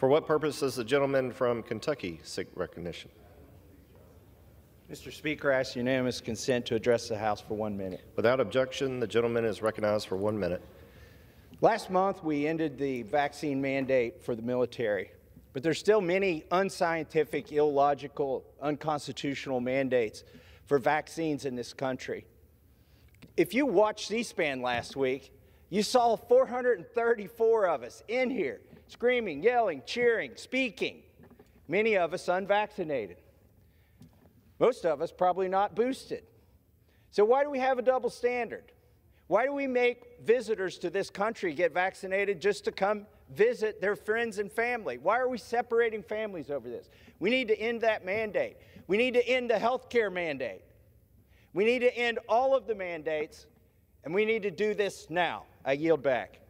For what purpose does the gentleman from Kentucky seek recognition? Mr. Speaker, I ask unanimous consent to address the House for one minute. Without objection, the gentleman is recognized for one minute. Last month, we ended the vaccine mandate for the military, but there's still many unscientific, illogical, unconstitutional mandates for vaccines in this country. If you watched C-SPAN last week, you saw 434 of us in here screaming, yelling, cheering, speaking, many of us unvaccinated. Most of us probably not boosted. So, why do we have a double standard? Why do we make visitors to this country get vaccinated just to come visit their friends and family? Why are we separating families over this? We need to end that mandate. We need to end the health care mandate. We need to end all of the mandates, and we need to do this now. I yield back.